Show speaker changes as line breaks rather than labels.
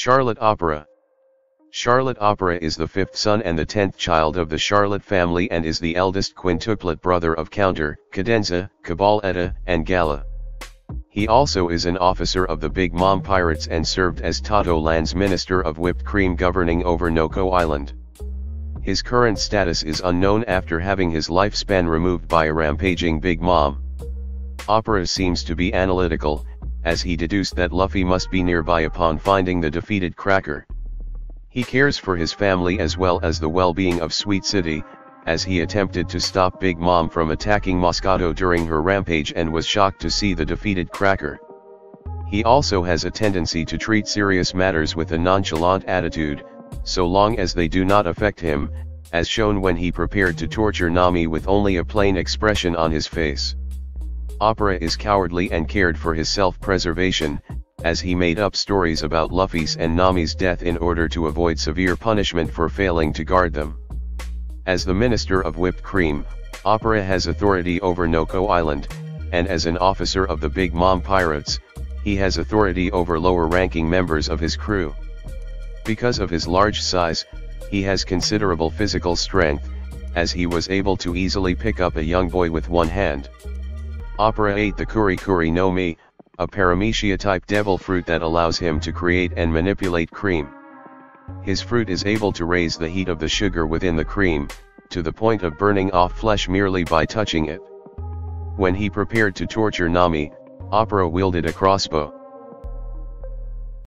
Charlotte Opera Charlotte Opera is the fifth son and the tenth child of the Charlotte family and is the eldest quintuplet brother of Counter, Cadenza, Cabaletta, and Gala. He also is an officer of the Big Mom Pirates and served as Totto Land's Minister of Whipped Cream governing over Noko Island. His current status is unknown after having his lifespan removed by a rampaging Big Mom. Opera seems to be analytical, as he deduced that Luffy must be nearby upon finding the defeated Cracker. He cares for his family as well as the well-being of Sweet City, as he attempted to stop Big Mom from attacking Moscato during her rampage and was shocked to see the defeated Cracker. He also has a tendency to treat serious matters with a nonchalant attitude, so long as they do not affect him, as shown when he prepared to torture Nami with only a plain expression on his face. Opera is cowardly and cared for his self-preservation, as he made up stories about Luffy's and Nami's death in order to avoid severe punishment for failing to guard them. As the Minister of Whipped Cream, Opera has authority over Noko Island, and as an officer of the Big Mom Pirates, he has authority over lower-ranking members of his crew. Because of his large size, he has considerable physical strength, as he was able to easily pick up a young boy with one hand. Opera ate the Kuri Kuri no Mi, a paramecia-type devil fruit that allows him to create and manipulate cream. His fruit is able to raise the heat of the sugar within the cream, to the point of burning off flesh merely by touching it. When he prepared to torture Nami, Opera wielded a crossbow.